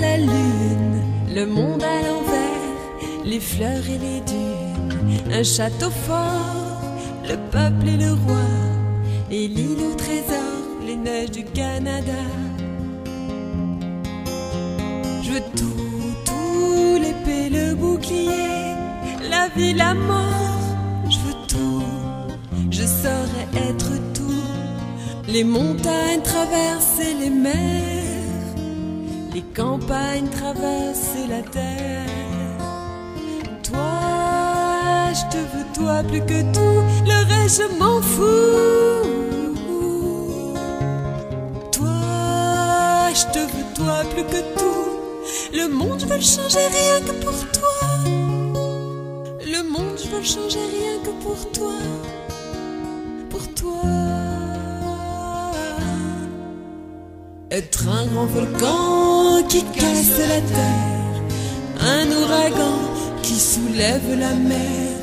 la lune, le monde à l'envers, les fleurs et les dunes, un château fort, le peuple et le roi, et l'île au trésor, les neiges du Canada. Je veux tout, tout, l'épée, le bouclier, la vie, la mort, je veux tout, je saurais être tout, les montagnes traverser les mers, les campagnes traverser la terre. Toi, je te veux toi plus que tout, le reste je m'en fous. Toi, je te veux toi plus que tout, le monde je veux le changer rien que pour toi. Le monde je veux le changer rien que pour toi, Être un grand volcan qui casse la terre, un ouragan qui soulève la mer,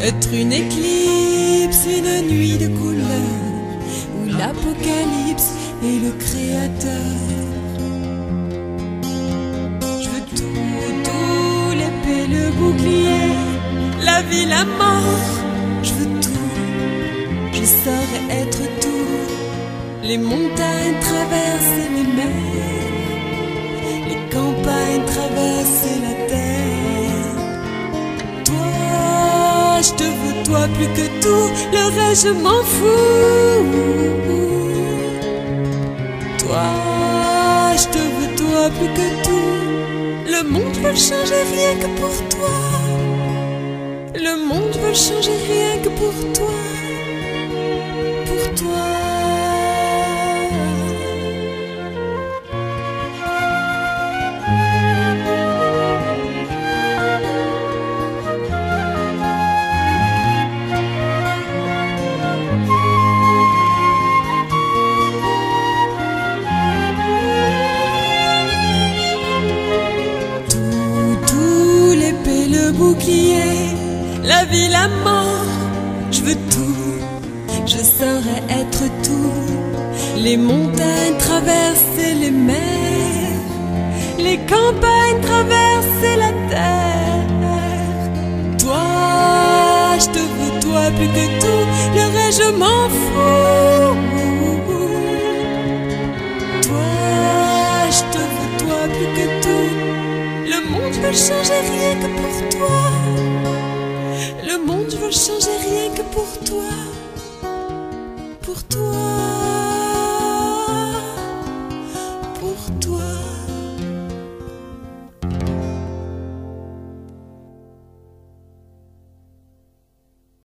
être une éclipse, une nuit de couleurs, où l'apocalypse est le créateur. Je veux tout, tout, l'épée, le bouclier, la vie, la mort, je veux tout, je saurais être tout. Les montagnes traversent les mers, les campagnes traversent la terre. Toi, je te veux toi plus que tout, le reste je m'en fous. Toi, je te veux toi plus que tout, le monde veut changer rien que pour toi. Le monde veut changer rien que pour toi, bouclier, la vie, la mort, je veux tout, je saurais être tout. Les montagnes traverser les mers, les campagnes traverser la terre. Toi, je te veux toi plus que tout, le reste je m'en fous. Rien que pour toi. Le monde veut changer rien que pour toi. Pour toi.